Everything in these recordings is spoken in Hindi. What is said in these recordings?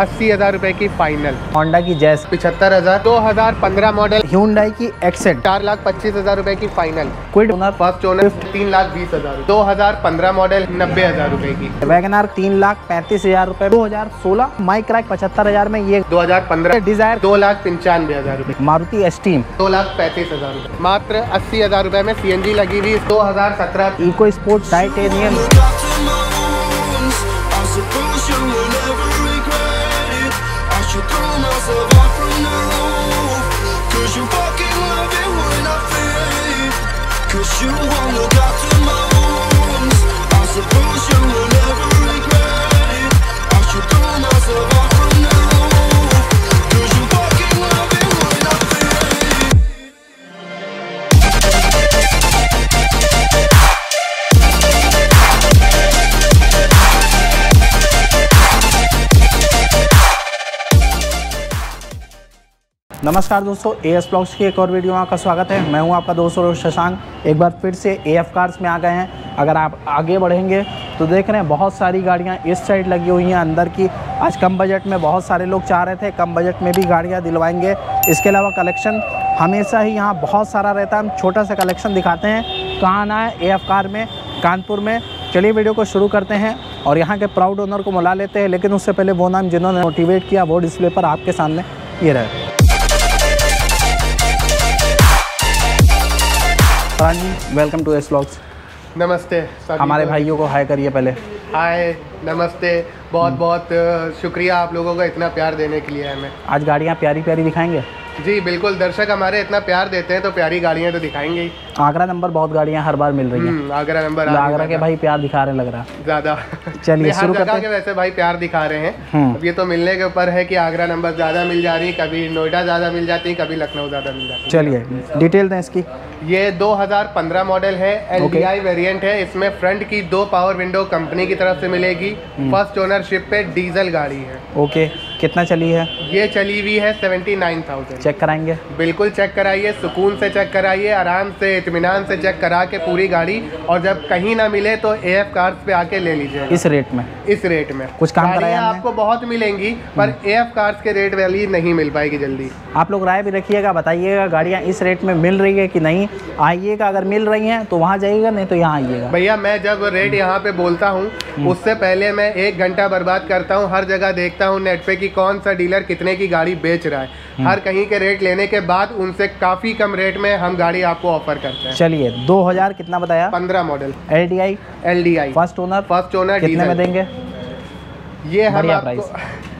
अस्सी हज़ार रूपए की फाइनल होंडा की जैस पिछहत्तर हज़ार दो हज़ार पंद्रह मॉडल ह्यूंडई की एक्सेट चार लाख पच्चीस हज़ार रूपए की final Kwid owner first owner तीन लाख बीस हज़ार. दो हज़ार पंद्रह मॉडल नब्बे हज़ार रूपए की. वैगनार तीन लाख पैंतीस हज़ार रुपए दो हज़ार सोलह माइक क्रैक पचहत्तर हज़ार में ये दो हज़ार पंद्रह डिज़ायर दो लाख पंचानवे हज़ार रूपए. मारुति एस्टीम दो लाख पैंतीस हज़ार रूपए. मात्र अस्सी हज़ार रूपए में सीएनजी लगी हुई दो हज़ार सत्रह इको स्पोर्ट टाइटेनियम you नमस्कार दोस्तों ए एस ब्लॉग्स की एक और वीडियो में आपका स्वागत है। मैं हूँ आपका दोस्त और शशांक। एक बार फिर से ए एफ़ कार्स में आ गए हैं। अगर आप आगे बढ़ेंगे तो देख रहे हैं बहुत सारी गाड़ियाँ इस साइड लगी हुई हैं अंदर की। आज कम बजट में बहुत सारे लोग चाह रहे थे, कम बजट में भी गाड़ियाँ दिलवाएँगे। इसके अलावा कलेक्शन हमेशा ही यहाँ बहुत सारा रहता है। हम छोटा सा कलेक्शन दिखाते हैं। कहाँ आना है ए एफ़ कार में, कानपुर में। चलिए वीडियो को शुरू करते हैं और यहाँ के प्राउड ओनर को बुला लेते हैं। लेकिन उससे पहले वो नाम जिन्होंने मोटिवेट किया, वो डिस्प्ले पर आपके सामने ये रहे। Farhan ji welcome to S blogs नमस्ते हमारे। भाइयों को हाय करिए पहले। हाय नमस्ते। बहुत बहुत शुक्रिया आप लोगों का इतना प्यार देने के लिए हमें। आज गाड़ियाँ प्यारी प्यारी दिखाएँगे? जी बिल्कुल दर्शक हमारे इतना प्यार देते हैं तो प्यारी गाड़ियाँ तो दिखाएँगे ही। आगरा नंबर बहुत गाड़ियाँ हर बार मिल रही हैं। हम्म, आगरा नंबर आगरा के भाई प्यार दिखा रहे हैं लग रहा। ज़्यादा। चलिए, शुरू करते के वैसे भाई प्यार दिखा रहे हैं। हम्म। अब ये तो मिलने के ऊपर है कि आगरा नंबर ज़्यादा मिल जा रही कभी नोएडा ज़्यादा मिल जाती है कभी लखनऊ ज़्यादा मिल जाती। चलिए डिटेल दें इसकी। ये 2015 मॉडल है एल वेरिएंट है इसमें फ्रंट की दो पावर विंडो कंपनी की तरफ़ से मिलेगी। फ़र्स्ट ओनरशिप पे डीजल गाड़ी है। ओके कितना चली है? ये चली हुई है 79,000 चेक कराएँगे। बिल्कुल चेक कराइए सुकून से चेक कराइए आराम से इतमान से चेक करा के पूरी गाड़ी और जब कहीं ना मिले तो ए एफ़ कार्स पे आके ले लीजिए इस रेट में? इस रेट में। कुछ काम कराया आपको बहुत मिलेंगी पर ए एफ़ कार्स के रेट वाली नहीं मिल पाएगी जल्दी। आप लोग राय भी रखिएगा बताइएगा गाड़ियाँ इस रेट में मिल रही है कि नहीं। आइएगा अगर मिल रही हैं तो वहाँ जाइएगा नहीं तो यहाँ आइएगा। भैया मैं जब रेट यहाँ पे बोलता हूँ हम्म। उससे पहले मैं एक घंटा बर्बाद करता हूँ हर जगह देखता हूँ नेट पे कि कौन सा डीलर कितने की गाड़ी बेच रहा है। हम्म। हर कहीं के रेट लेने के बाद उनसे काफ़ी कम रेट में हम गाड़ी आपको ऑफ़र करते हैं। चलिए 2000 कितना बताया? पंद्रह model L D I L D I first owner first owner कितने में देंगे? ये हम आपको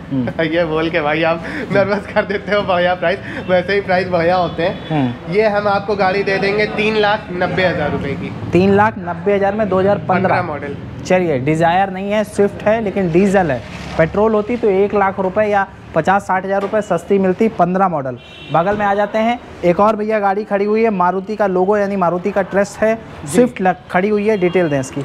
ये बोल के भाई आप नर्वस कर देते हो बढ़िया प्राइस वैसे ही प्राइस बढ़िया होते हैं। हम्म, ये हम आपको गाड़ी दे देंगे तीन लाख नब्बे हज़ार रुपए की। तीन लाख नब्बे हज़ार में दो हज़ार पंद्रह। मॉडल चलिए डिज़ायर नहीं है स्विफ्ट है लेकिन डीजल है। पेट्रोल होती तो एक लाख रुपए या पचास साठ हज़ार रुपये सस्ती मिलती पंद्रह मॉडल। बगल में आ जाते हैं। एक और भैया गाड़ी खड़ी हुई है मारुति का लोगो यानी मारुति का ट्रस्ट है। स्विफ्ट खड़ी हुई है डिटेल दें इसकी।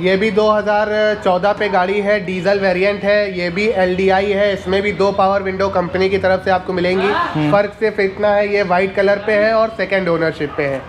ये भी 2014 पे गाड़ी है डीजल वेरिएंट है ये भी LDI है इसमें भी दो पावर विंडो कंपनी की तरफ़ से आपको मिलेंगी। हम्म। फ़र्क सिर्फ़ इतना है ये वाइट कलर पे है और सेकंड ओनरशिप पे है।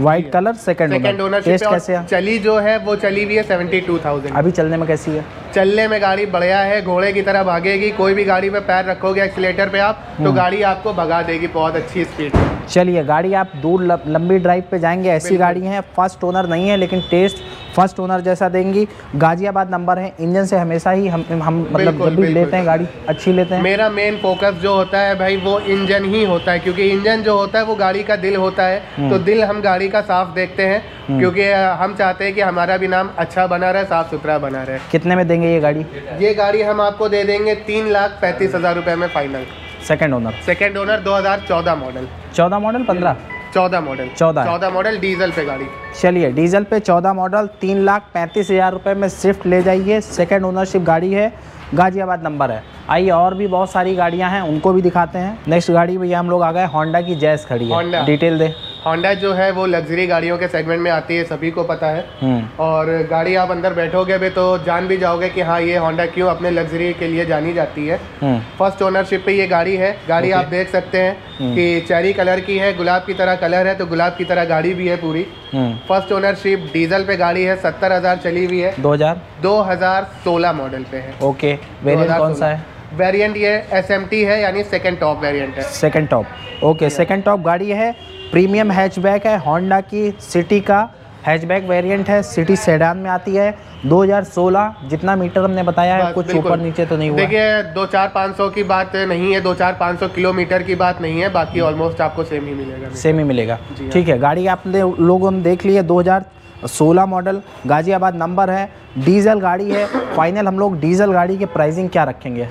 White colour second second owner test कैसे है? चली जो है वो चली हुई है सेवेंटी टू थाउज़ेंड अभी चलने में कैसी है? चलने में गाड़ी बढ़िया है घोड़े की तरह भागेगी कोई भी गाड़ी पे पैर रखोगे एक्सीटर पे आप हम्म। तो गाड़ी आपको भगा देगी बहुत अच्छी स्पीड में चलिए गाड़ी आप दूर लंबी ड्राइव पे जाएँगे ऐसी गाड़ी है फ़र्स्ट ओनर नहीं है लेकिन टेस्ट फ़र्स्ट ओनर जैसा देंगी। गाजियाबाद नंबर है इंजन से हमेशा ही हम हम मतलब जब भी लेते हैं गाड़ी अच्छी लेते हैं। मेरा मेन फोकस जो होता है भाई वो इंजन ही होता है क्योंकि इंजन जो होता है वो गाड़ी का दिल होता है। हम्म। तो दिल हम गाड़ी का साफ़ देखते हैं क्योंकि हम चाहते हैं कि हमारा भी नाम अच्छा बना रहे साफ़ सुथरा बना रहे। कितने में देंगे ये गाड़ी? ये गाड़ी हम आपको दे देंगे तीन लाख पैंतीस हज़ार रुपए में final second owner second owner 2014 model चौदह मॉडल पंद्रह? चौदह मॉडल चौदह। चौदह मॉडल डीजल पे गाड़ी। चलिए डीजल पे चौदह मॉडल तीन लाख पैंतीस हज़ार रुपये में स्विफ्ट ले जाइए। सेकेंड ओनरशिप गाड़ी है गाजियाबाद नंबर है। आइए और भी बहुत सारी गाड़ियाँ हैं उनको भी दिखाते हैं। नेक्स्ट गाड़ी भैया हम लोग आ गए होंडा की जैस खड़ी है। डिटेल दे। होंडा जो है वो लग्जरी गाड़ियों के सेगमेंट में आती है सभी को पता है। हम्म। और गाड़ी आप अंदर बैठोगे भी तो जान भी जाओगे कि हाँ ये होंडा क्यों अपने लग्जरी के लिए जानी जाती है। हम्म। फ़र्स्ट ओनरशिप पे ये गाड़ी है। गाड़ी आप देख सकते हैं कि चेरी कलर की है गुलाब की तरह कलर है तो गुलाब की तरह गाड़ी भी है पूरी। हम्म। फ़र्स्ट ओनरशिप डीजल पे गाड़ी है सत्तर हज़ार चली हुई है। दो हज़ार? 2016 मॉडल पे है। ओके वेरिएंट कौन सा है? वेरिएंट ये एसएमटी है यानी सेकंड टॉप वेरिएंट है। Second top okay second top गाड़ी है प्रीमियम हैचबैक है होंडा की सिटी का हैचबैक वेरिएंट है सिटी सेडान में आती है 2016 जितना मीटर हमने बताया है कुछ ऊपर नीचे तो नहीं हुआ। देखिए दो चार पाँच सौ की बात नहीं है दो चार पाँच सौ किलोमीटर की बात नहीं है बाकी ऑलमोस्ट आपको सेम ही मिलेगा सेम ही मिलेगा। हाँ। ठीक है गाड़ी आपने लोगों ने देख ली है 2016 मॉडल गाजियाबाद नंबर है डीजल गाड़ी है फाइनल हम लोग डीजल गाड़ी के प्राइसिंग क्या रखेंगे?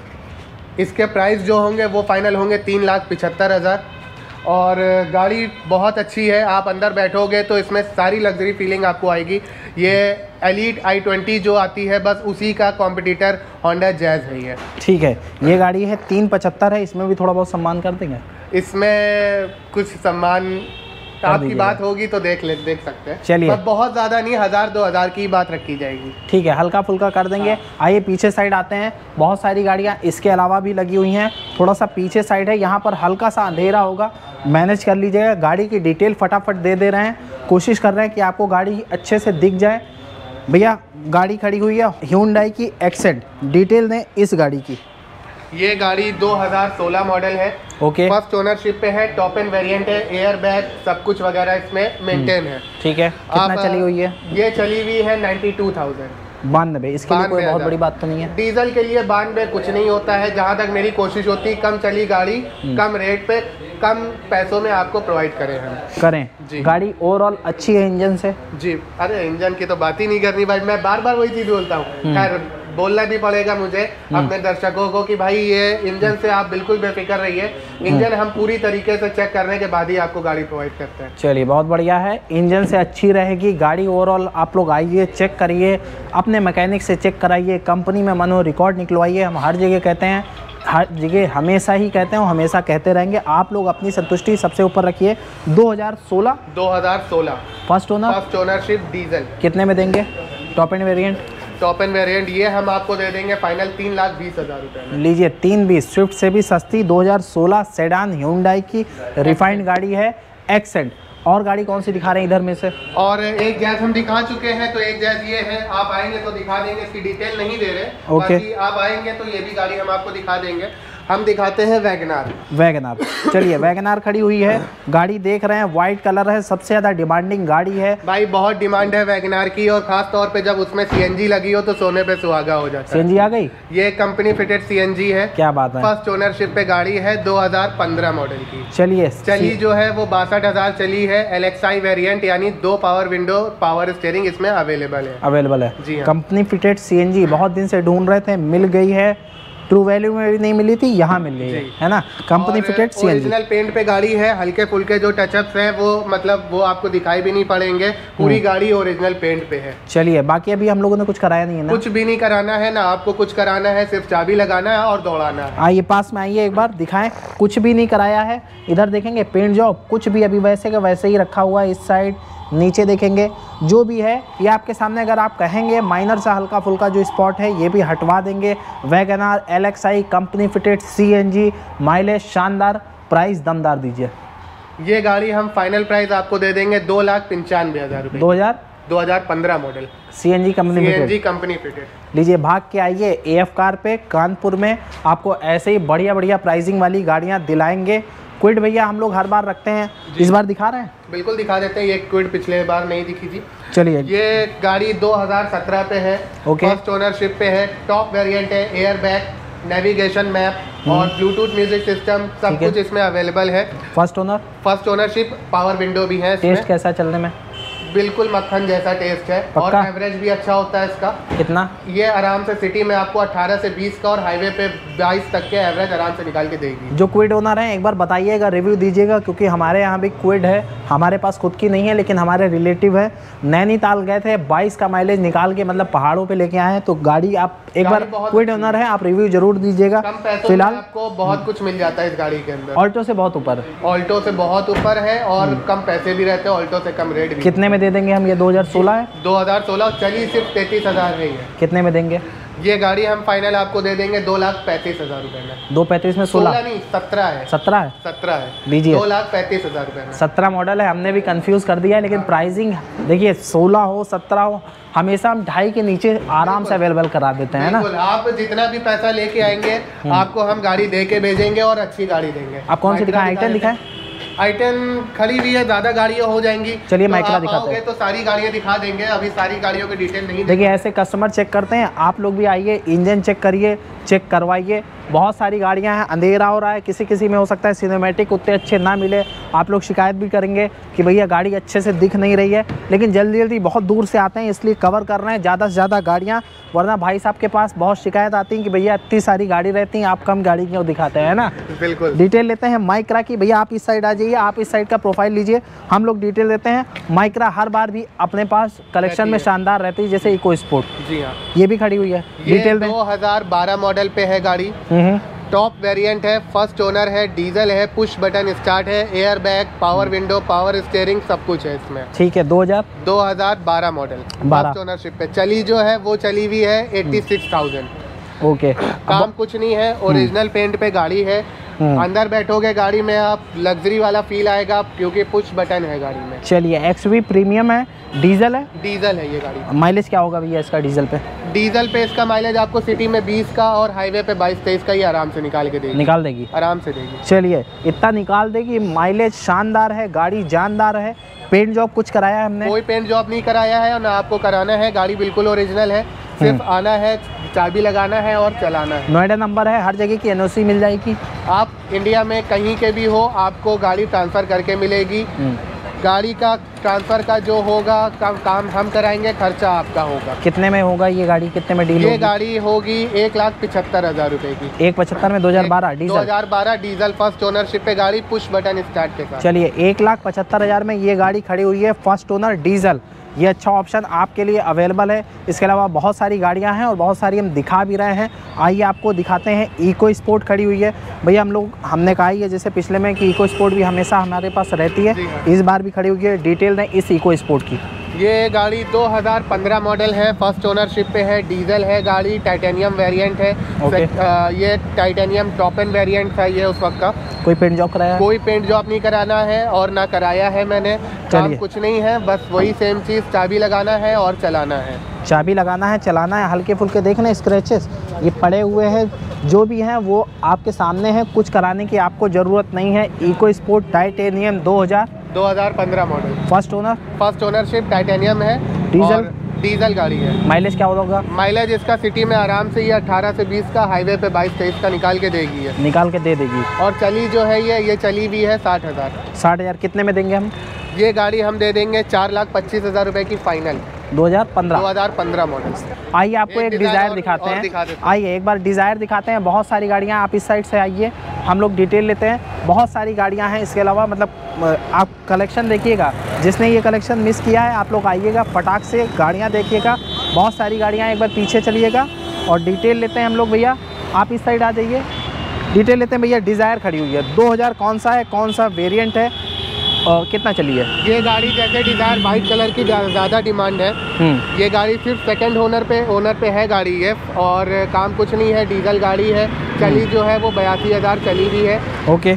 इसके प्राइस जो होंगे वो फाइनल होंगे तीन लाख पिछहत्तर हज़ार। और गाड़ी बहुत अच्छी है आप अंदर बैठोगे तो इसमें सारी लग्जरी फीलिंग आपको आएगी। ये एलीट आई ट्वेंटी जो आती है बस उसी का कॉम्पिटिटर होंडा जैज है ये। ठीक है ये गाड़ी है तीन पचहत्तर है इसमें भी थोड़ा बहुत सम्मान कर देंगे? इसमें कुछ सम्मान आपकी बात होगी तो देख ले देख सकते हैं। चलिए। बहुत ज़्यादा नहीं हज़ार दो हज़ार की बात रखी जाएगी। ठीक है हल्का फुल्का कर देंगे। हाँ। आइए पीछे साइड आते हैं। बहुत सारी गाड़ियाँ इसके अलावा भी लगी हुई हैं। थोड़ा सा पीछे साइड है यहाँ पर हल्का सा अंधेरा होगा। मैनेज कर लीजिएगा। गाड़ी की डिटेल फटाफट दे दे रहे हैं। कोशिश कर रहे हैं कि आपको गाड़ी अच्छे से दिख जाए। भैया गाड़ी खड़ी हुई है ह्यूंडाई की एक्सेंट डिटेल दें इस गाड़ी की। ये गाड़ी 2016 मॉडल है। ओके फ़र्स्ट ओनरशिप पे है टॉप एंड वेरिएंट है एयर बैग सब कुछ वगैरह इसमें मेंटेन है। ठीक है। कितना आप, चली हुई है? ये चली हुई है 92,000 बानबे। इसके लिए कोई बहुत बड़ी बात तो नहीं है। डीजल के लिए बानवे कुछ नहीं होता है। जहाँ तक मेरी कोशिश होती है कम चली गाड़ी हम्म। कम रेट पे। कम पैसों में आपको प्रोवाइड करें हम। करें। जी। गाड़ी ओवरऑल अच्छी है इंजन से? जी। अरे इंजन की तो बात ही नहीं करनी भाई। मैं बार बार वही चीज़ बोलता हूँ। हम्म। खैर बोलना भी पड़ेगा मुझे अपने दर्शकों को कि भाई ये इंजन से आप बिल्कुल बेफिक्र रहिए। हम्म। इंजन हम पूरी तरीके से चेक करने के बाद ही आपको गाड़ी प्रोवाइड करते हैं। चलिए बहुत बढ़िया है। इंजन से अच्छी रहेगी गाड़ी ओवरऑल आप लोग आइए चेक करिए अपने मैकेनिक से चेक कराइए कंपनी में मनो रिकॉर्ड निकलवाइए। हम हर जगह कहते हैं हर जगह हमेशा ही कहते हैं हमेशा कहते रहेंगे। आप लोग अपनी संतुष्टि सबसे ऊपर रखिए। 2016 2016 first owner first ownership diesel कितने में देंगे? Top end variant top end variant ये हम आपको दे देंगे फाइनल तीन लाख बीस हज़ार रुपये में। लीजिए तीन बीस स्विफ्ट से भी सस्ती 2016 सेडान ह्यूंडाई की रिफाइंड गाड़ी है एक्सेंट और गाड़ी कौन सी दिखा रहे हैं इधर में से? और एक गैस हम दिखा चुके हैं तो एक गैस ये है आप आएँगे तो दिखा देंगे इसकी डिटेल नहीं दे रहे। ओके। बाकी आप आएँगे तो ये भी गाड़ी हम आपको दिखा देंगे। हम दिखाते हैं वैगनार। वैगनार। चलिए वैगनार खड़ी हुई है। गाड़ी देख रहे हैं व्हाइट कलर है सबसे ज़्यादा डिमांडिंग गाड़ी है। भाई बहुत डिमांड है वैगनार की और खास तौर पे जब उसमें सीएनजी लगी हो तो सोने पे सुहागा हो जाता है। सीएनजी आ गई? ये कंपनी फिटेड सीएनजी है। क्या बात है। फ़र्स्ट ओनरशिप पे गाड़ी है 2015 मॉडल की। चलिए चली जो है वो बासठ हज़ार चली है एलेक्साई वेरिएंट यानी दो पावर विंडो पावर स्टीयरिंग इसमें अवेलेबल है। अवेलेबल है। जी। कंपनी फिटेड सीएनजी बहुत दिन से ढूंढ रहे थे मिल गई है। ट्रू वैल्यू में भी नहीं मिली थी यहाँ मिल गई है है ना? Company fitted CNG original paint पे गाड़ी है हल्के फुल्के जो टचअप्स हैं वो मतलब वो आपको दिखाई भी नहीं पड़ेंगे। हम्म। पूरी गाड़ी ओरिजिनल पेंट पे है। चलिए बाकी अभी हम लोगों ने कुछ कराया नहीं है ना? कुछ भी नहीं कराना है ना आपको कुछ कराना है सिर्फ़ चाबी लगाना है और दौड़ाना है। आइए पास में आइए एक बार दिखाएँ। कुछ भी नहीं कराया है इधर देखेंगे पेंट जॉब कुछ भी अभी वैसे का वैसे ही रखा हुआ है इस साइड नीचे देखेंगे जो भी है ये आपके सामने अगर आप कहेंगे माइनर सा हल्का फुल्का जो स्पॉट है ये भी हटवा देंगे। WagonR L company fitted CNG mileage शानदार प्राइस दमदार दीजिए। ये गाड़ी हम फाइनल प्राइस आपको दे देंगे दो लाख पंचानवे हज़ार रुपये 2000 दो हज़ार? पंद्रह model C N G company C company fitted लीजिए भाग के आइए ए एफ़ कार पे कानपुर में आपको ऐसे ही बढ़िया बढ़िया प्राइसिंग वाली गाड़ियाँ दिलाएँगे। क्विड भैया हम लोग हर बार रखते हैं। इस बार दिखा रहे हैं? बिल्कुल दिखा देते हैं ये क्विड पिछले बार नहीं दिखी थी। चलिए। ये गाड़ी 2017 पे है ओके। फ़र्स्ट ओनरशिप पे है टॉप वेरिएंट है एयर बैग नेविगेशन मैप और ब्लूटूथ म्यूज़िक सिस्टम सब। कुछ इसमें अवेलेबल है। First owner first ownership power window भी है टेस्ट कैसा चलने में? बिल्कुल मक्खन जैसा टेस्ट है। और एवरेज भी अच्छा होता है इसका। कितना? ये आराम से सिटी में आपको 18 से 20 का और हाईवे पे 22 तक के एवरेज आराम से निकाल के देगी। जो क्विड ओनर हैं एक बार बताइएगा रिव्यू दीजिएगा क्योंकि हमारे यहाँ भी क्विड है। हमारे पास खुद की नहीं है लेकिन हमारे रिलेटिव है। नैनीताल गए थे 22 का माइलेज निकाल के मतलब पहाड़ों पे लेके आए हैं। तो गाड़ी आप एक बार क्विड ओनर है। आप रिव्यू ज़रूर दीजिएगा। फ़िलहाल आपको बहुत कुछ मिल जाता है इस गाड़ी के अंदर। ऑल्टो से बहुत ऊपर। ऑल्टो से बहुत ऊपर है और कम पैसे भी रहते हैं ऑल्टो से कम रेट कितने में में दे देंगे हम? ये 2016 है। 2016 चली सिर्फ़ तैतीस हज़ार है ये कितने में देंगे? ये गाड़ी हम फाइनल आपको दे देंगे दो लाख पैंतीस हज़ार रुपये में। दो पैंतीस में सोलह? नहीं सत्रह है। सत्रह है? सत्रह है। लीजिए। दो लाख पैंतीस हज़ार रुपये में। सत्रह मॉडल है हमने भी कंफ्यूज कर दिया है लेकिन प्राइसिंग देखिए सोलह हो सत्रह हो हमेशा हम ढाई के नीचे आराम से अवेलेबल करा देते हैं ना? आप जितना भी पैसा लेके आएँगे आपको हम गाड़ी दे के भेजेंगे और अच्छी गाड़ी देंगे। आप कौन सी दिखाएँ? आइटन दिखाएँ? आइटन खड़ी हुई है ज़्यादा गाड़ियाँ हो जाएँगी। चलिए तो माइक्रा आप दिखाते हैं। तो सारी गाड़ियाँ दिखा देंगे अभी सारी गाड़ियों की डिटेल नहीं देखिए ऐसे कस्टमर चेक करते हैं आप लोग भी आइए इंजन चेक करिए चेक करवाइए। बहुत सारी गाड़ियाँ हैं अंधेरा हो रहा है किसी किसी में हो सकता है सिनेमेटिक उतने अच्छे ना मिले आप लोग शिकायत भी करेंगे कि भैया गाड़ी अच्छे से दिख नहीं रही है। लेकिन जल्दी जल्दी बहुत दूर से आते हैं इसलिए कवर कर रहे हैं ज़्यादा से ज़्यादा गाड़ियाँ वरना भाई साहब के पास बहुत शिकायत आती है कि भैया इतनी सारी गाड़ी रहती हैं आप कम गाड़ी क्यों दिखाते हैं ना? बिल्कुल। डिटेल लेते हैं माइक्रा की भैया आप इस साइड आ जाइए। आप इस साइड का प्रोफ़ाइल लीजिए। हम लोग डिटेल लेते हैं। माइक्रा हर बार भी अपने पास कलेक्शन में। शानदार रहती है जैसे इको स्पोर्ट जी हाँ। ये भी खड़ी हुई है। डिटेल दें। 2012 मॉडल पे है गाड़ी। हम्म टॉप वेरिएंट है फ़र्स्ट ओनर है डीजल है पुश बटन स्टार्ट है air bag power window power steering सब कुछ है इसमें। ठीक है 2000 2012 मॉडल बारह। फ़र्स्ट ओनरशिप पे चली जो है वो चली हुई है 86,000 ओके काम कुछ नहीं है ओरिजिनल पेंट पे गाड़ी है। हम्म। अंदर बैठोगे गाड़ी में आप लग्जरी वाला फील आएगा क्योंकि पुश बटन है गाड़ी में। चलिए एक्स प्रीमियम है डीजल है? डीजल है ये गाड़ी। माइलेज क्या होगा भैया इसका डीजल पे? डीजल पे इसका माइलेज आपको सिटी में 20 का और हाईवे पे 22 तेईस का ही आराम से निकाल के देगी। निकाल देगी? आराम से देगी। चलिए इतना निकाल देगी माइलेज शानदार है गाड़ी जानदार है। पेंट जॉब कुछ कराया है हमने? कोई पेंट जॉब नहीं कराया है और ना आपको कराना है गाड़ी बिल्कुल ओरिजिनल है। सिर्फ़ आना है चाबी लगाना है और चलाना है। नोएडा नंबर है हर जगह की एनओसी मिल जाएगी। आप इंडिया में कहीं के भी हो आपको गाड़ी ट्रांसफ़र करके मिलेगी। गाड़ी का ट्रांसफ़र का जो होगा का, काम हम कराएँगे खर्चा आपका होगा। कितने में होगा ये गाड़ी? कितने में डील ये होगी? गाड़ी होगी एक लाख पिछहत्तर हज़ार रुपये की। एक पचहत्तर में 2012 दो डीजल? हज़ार बारह डीजल फ़र्स्ट ओनरशिप पे गाड़ी पुश बटन स्टार्ट के साथ। चलिए एक लाख पचहत्तर हज़ार में ये गाड़ी खड़ी हुई है फ़र्स्ट ओनर डीजल। ये अच्छा ऑप्शन आपके लिए अवेलेबल है। इसके अलावा बहुत सारी गाड़ियाँ हैं और बहुत सारी हम दिखा भी रहे हैं। आइए आपको दिखाते हैं ईको स्पोर्ट खड़ी हुई है। भैया हम लोग हमने कहा ही है जैसे पिछले में कि ईको स्पोर्ट भी हमेशा हमारे पास रहती है। हाँ। इस बार भी खड़ी हुई है। डिटेल दें इस ईको स्पोर्ट की। ये गाड़ी 2015 मॉडल है फ़र्स्ट ओनरशिप पे है डीजल है गाड़ी टाइटेनियम वेरिएंट है। सेक- अ, ये टाइटेनियम टॉप एंड वेरिएंट था ये उस वक्त का। कोई पेंट जॉब कराया? कोई पेंट जॉब नहीं कराना है और ना कराया है मैंने। काम कुछ नहीं है बस वही सेम चीज़ चाबी लगाना है और चलाना है। चाबी लगाना है चलाना है हल्के फुल्के देख रहे स्क्रैचेस ये पड़े हुए हैं जो भी हैं वो आपके सामने हैं। कुछ कराने की आपको ज़रूरत नहीं है। EcoSport Titanium 2000 2015 model first owner first ownership Titanium है डीजल? डीजल गाड़ी है। माइलेज क्या होगा माइलेज इसका सिटी में आराम से ये 18 से 20 का हाईवे पे 22 तेईस का निकाल के देगी है निकाल के दे देगी। और चली जो है ये ये चली भी है साठ हज़ार। साठ हज़ार कितने में देंगे हम? ये गाड़ी हम दे देंगे चार लाख पच्चीस हज़ार रुपये की फाइनल 2015 2015 मॉडल आइए आपको एक एक डिज़ायर दिखाते हैं। आइए एक बार डिज़ायर दिखाते हैं। बहुत सारी गाड़ियाँ आप इस साइड से आइए। हम लोग डिटेल लेते हैं। बहुत सारी गाड़ियाँ हैं। इसके अलावा मतलब आप कलेक्शन देखिएगा। जिसने ये कलेक्शन मिस किया है आप लोग आइएगा फटाक से गाड़ियाँ देखिएगा। बहुत सारी गाड़ियाँ एक बार पीछे चलिएगा और डिटेल लेते हैं हम लोग भैया। आप इस साइड आ जाइए। डिटेल लेते हैं भैया डिज़ायर खड़ी हुई है। 2000 कौन सा है कौन सा वेरिएंट है और कितना चली है ये गाड़ी जैसे डिज़ायर वाइट कलर की ज़्या- ज़्यादा डिमांड है। हम्म, ये गाड़ी सिर्फ़ सेकंड ओनर पे ओनर पे है गाड़ी ये। और काम कुछ नहीं है डीजल गाड़ी है। चली जो है वो बयासी हज़ार चली भी है। ओके।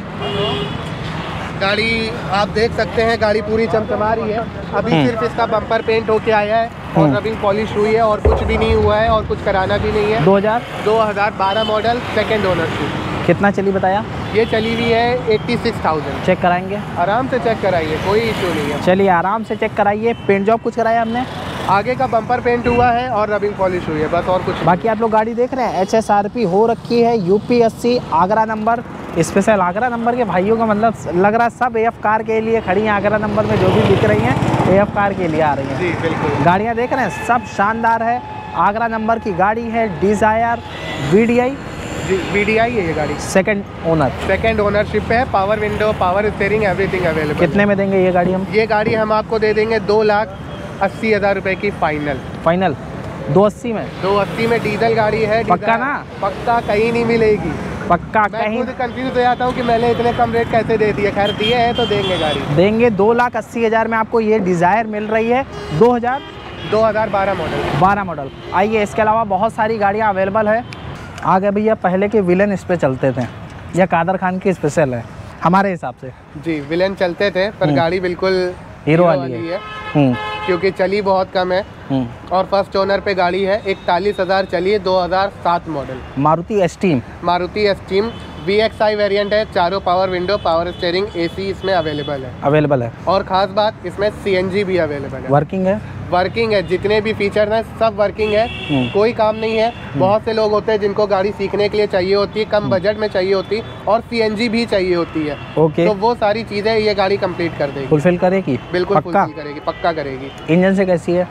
गाड़ी आप देख सकते हैं गाड़ी पूरी चमचमा रही है। अभी हम्म। सिर्फ़ इसका बम्पर पेंट होके आया है और हम्म। रबिंग पॉलिश हुई है और कुछ भी नहीं हुआ है और कुछ कराना भी नहीं है। 2000 2012 मॉडल सेकंड ओनरशिप कितना चली बताया? ये चली हुई है 86,000 चेक कराएँगे। आराम से चेक कराइए कोई इशू नहीं है। चलिए आराम से चेक कराइए। पेंट जॉब कुछ कराया हमने? आगे का बम्पर पेंट हुआ है और रबिंग पॉलिश हुई है बस और कुछ बाकी आप लोग गाड़ी देख रहे हैं एच एस आर पी हो रखी है U P S C Agra number special Agra number के भाइयों का मतलब लग रहा है सब एफ़ कार के लिए खड़ी हैं आगरा नंबर में जो भी दिख रही हैं एफ़ कार के लिए आ रही हैं। जी बिल्कुल। गाड़ियाँ देख रहे हैं सब शानदार है। आगरा नंबर की गाड़ी है डिज़ायर वी डी आई जी बी डी आई है ये गाड़ी। सेकेंड ओनर सेकंड ओनरशिप है power window power steering everything available कितने में देंगे ये गाड़ी हम? ये गाड़ी हम आपको दे देंगे दो लाख अस्सी हज़ार रुपये की फाइनल फाइनल दो अस्सी में। दो अस्सी में डीजल गाड़ी है पक्का ना? पक्का कहीं नहीं मिलेगी। पक्का मैं कहीं? खुद कंफ्यूज हो जाता हूँ कि मैंने इतने कम रेट कैसे दे दिए। खैर दिए हैं तो देंगे गाड़ी। देंगे दो लाख अस्सी हज़ार में आपको ये डिज़ायर मिल रही है। दो हज़ार? 2012 मॉडल बारह मॉडल आइए इसके अलावा बहुत सारी गाड़ियाँ अवेलेबल है। आगे भैया पहले के विलन इस पे चलते थे। यह कादर खान की स्पेशल है। हमारे हिसाब से। जी विलन चलते थे पर हम्म। गाड़ी बिल्कुल हीरो वाली है। हम्म, क्योंकि चली बहुत कम है। हम्म। और फ़र्स्ट ओनर पे गाड़ी है इकतालीस हज़ार चली है 2007 model Maruti Esteem Maruti Esteem V X I variant है चारों power window power steering AC इसमें अवेलेबल है। अवेलेबल है। और खास बात इसमें सीएनजी भी अवेलेबल है। वर्किंग है? वर्किंग है जितने भी फीचर हैं सब वर्किंग है। हम्म। कोई काम नहीं है। बहुत से लोग होते हैं जिनको गाड़ी सीखने के लिए चाहिए होती है कम बजट में चाहिए होती है और सीएनजी भी चाहिए होती है। ओके तो वो सारी चीज़ें ये गाड़ी कंप्लीट कर देगी। फुलफिल करेगी? बिल्कुल पक्का? फुलफिल करेगी पक्का करेगी। इंजन से कैसी है?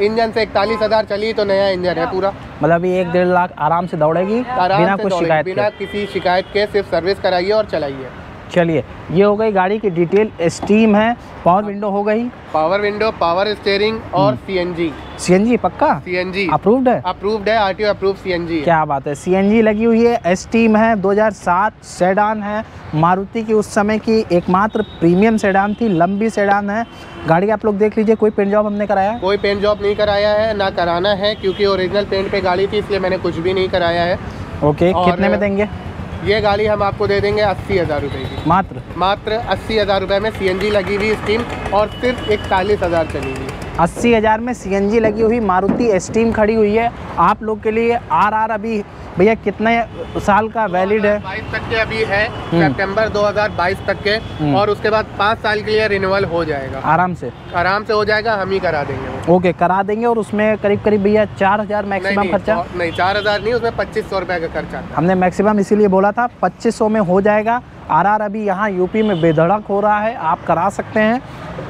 इंजन से इकतालीस हज़ार चली तो नया इंजन है पूरा। मतलब ये एक डेढ़ लाख आराम से दौड़ेगी आराम बिना से कुछ शिकायत बिना किसी शिकायत के सिर्फ़ सर्विस कराइए और चलाइए। चलिए ये हो गई गाड़ी की डिटेल स्टीम है पावर विंडो हो गई। पावर विंडो पावर स्टेयरिंग और हम्म। सीएनजी सीएनजी पक्का? सीएनजी अप्रूव्ड है? अप्रूव्ड है आरटीओ अप्रूव सीएनजी है। क्या बात है सीएनजी लगी हुई है एस टीम है 2007 सेडान है। मारुति की उस समय की एकमात्र प्रीमियम सेडान थी लंबी सेडान है। गाड़ी आप लोग देख लीजिए कोई पेंट जॉब हमने कराया कोई पेंट जॉब नहीं कराया है ना कराना है क्योंकि ओरिजिनल पेंट पे गाड़ी थी इसलिए मैंने कुछ भी नहीं कराया है। ओके कितने में देंगे? ये गाड़ी हम आपको दे देंगे अस्सी हज़ार रुपये की। मात्र? मात्र अस्सी हज़ार रुपये में सीएनजी लगी हुई स्कीम और सिर्फ़ इकतालीस हज़ार चली हुई। अस्सी हज़ार में सीएनजी लगी हुई मारुति एस्टीम खड़ी हुई है। आप लोग के लिए आर आर अभी भैया कितने साल का वैलिड है? बाईस तक के अभी है हम्म। सितंबर 2022 तक के हम्म। और उसके बाद पाँच साल के लिए रिन्यूअल हो जाएगा। आराम से? आराम से हो जाएगा हम ही करा देंगे ओके करा देंगे और उसमें करीब करीब भैया चार हज़ार मैक्सिमम खर्चा? नहीं चार हज़ार नहीं उसमें पच्चीस सौ रुपये का खर्चा हमने मैक्सिमम इसीलिए बोला था 2500 में हो जाएगा। आर आर अभी यहाँ यूपी में बेधड़क हो रहा है आप करा सकते हैं।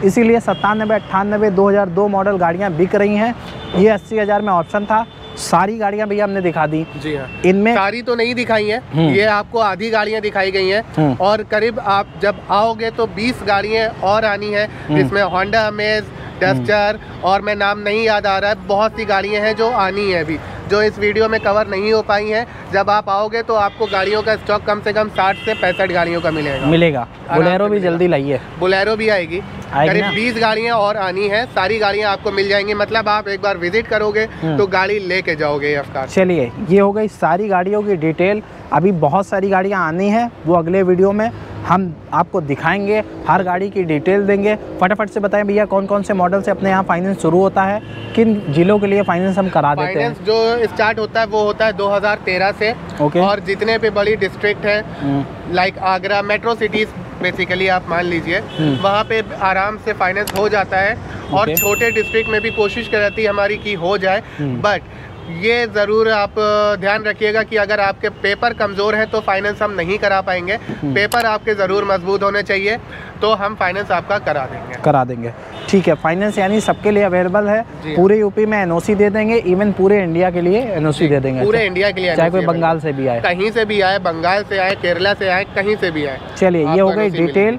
इसीलिए सत्तानबे अट्ठानबे 2002 मॉडल गाड़ियाँ बिक रही हैं। ये अस्सी हज़ार में ऑप्शन था। सारी गाड़ियाँ भैया हमने दिखा दी। जी हाँ। इनमें सारी तो नहीं दिखाई हैं। हम्म। ये आपको आधी गाड़ियाँ दिखाई गई हैं। हम्म। और करीब आप जब आओगे तो 20 गाड़ियाँ और आनी है। जिसमें होंडा अमेज डस्टर और मैं नाम नहीं याद आ रहा है। बहुत सी गाड़ियाँ हैं जो आनी है अभी। जो इस वीडियो में कवर नहीं हो पाई हैं जब आप आओगे तो आपको गाड़ियों का स्टॉक कम से कम 60 से पैंसठ गाड़ियों का मिलेगा। मिलेगा। बोलेरो भी। जल्दी लाइए बुलेरो भी आएगी। करीब बीस गाड़ियाँ और आनी है सारी गाड़ियाँ आपको मिल जाएँगी। मतलब आप एक बार विज़िट करोगे हम्म। तो गाड़ी लेके जाओगे अफकार चलिए ये हो गई सारी गाड़ियों की डिटेल अभी बहुत सारी गाड़ियाँ आनी है वो अगले वीडियो में। हम आपको दिखाएँगे हर गाड़ी की डिटेल देंगे। फटाफट से बताएँ भैया कौन कौन से मॉडल से अपने यहाँ फाइनेंस शुरू होता है? किन जिलों के लिए फाइनेंस हम करा देते हैं? जो स्टार्ट होता है वो होता है 2013 से। ओके। और जितने भी बड़ी डिस्ट्रिक्ट हैं हम्म, like Agra metro cities basically आप मान लीजिए हम्म। वहाँ पे आराम से फाइनेंस हो जाता है। और छोटे डिस्ट्रिक्ट में भी कोशिश कर रहती है हमारी कि हो जाए। हम्म। बट ये ज़रूर आप ध्यान रखिएगा कि अगर आपके पेपर कमज़ोर हैं तो फाइनेंस हम नहीं करा पाएँगे। हम्म। पेपर आपके ज़रूर मज़बूत होने चाहिए तो हम फाइनेंस आपका करा देंगे। करा देंगे। ठीक है फाइनेंस यानी सबके लिए अवेलेबल है। पूरे यूपी में एनओसी दे देंगे इवन पूरे इंडिया के लिए एनओसी दे देंगे। पूरे इंडिया के लिए चाहे कोई बंगाल से भी आए। कहीं से भी आए बंगाल से आए केरला से आए कहीं से भी आए। चलिए ये हो गई डिटेल।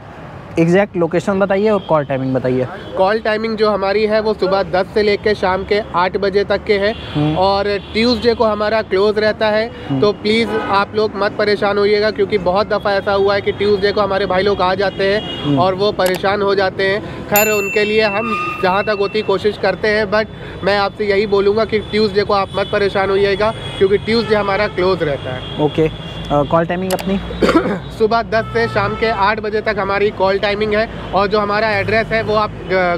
एग्जैक्ट लोकेशन बताइए और कॉल टाइमिंग बताइए। कॉल टाइमिंग जो हमारी है वो सुबह 10 से लेकर शाम के 8 बजे तक के है। हम्म। और ट्यूसडे को हमारा क्लोज रहता है। तो प्लीज़ आप लोग मत परेशान होइएगा क्योंकि बहुत दफ़ा ऐसा हुआ है कि ट्यूसडे को हमारे भाई लोग आ जाते हैं हम्म। और वो परेशान हो जाते हैं। खैर उनके लिए हम जहाँ तक होती कोशिश करते हैं बट मैं आपसे यही बोलूँगा कि ट्यूसडे को आप मत परेशान होइएगा क्योंकि ट्यूसडे हमारा क्लोज रहता है। ओके। कॉल टाइमिंग अपनी? सुबह 10 से शाम के 8 बजे तक हमारी कॉल टाइमिंग है और जो हमारा एड्रेस है वो आप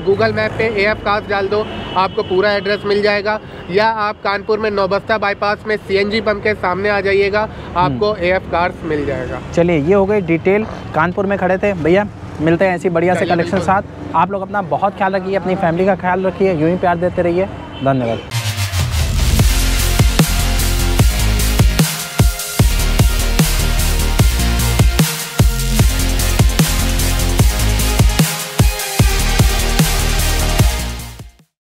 गूगल मैप पे ए एफ़ कार्स डाल दो आपको पूरा एड्रेस मिल जाएगा। या आप कानपुर में नौबस्ता बाईपास में सीएनजी पंप के सामने आ जाइएगा आपको ए एफ़ कार्स मिल जाएगा। चलिए ये हो गई डिटेल कानपुर में खड़े थे भैया मिलते हैं ऐसी बढ़िया से कलेक्शन साथ। आप लोग अपना बहुत ख्याल रखिए अपनी फैमिली का ख्याल रखिए यूँ ही प्यार देते रहिए। धन्यवाद।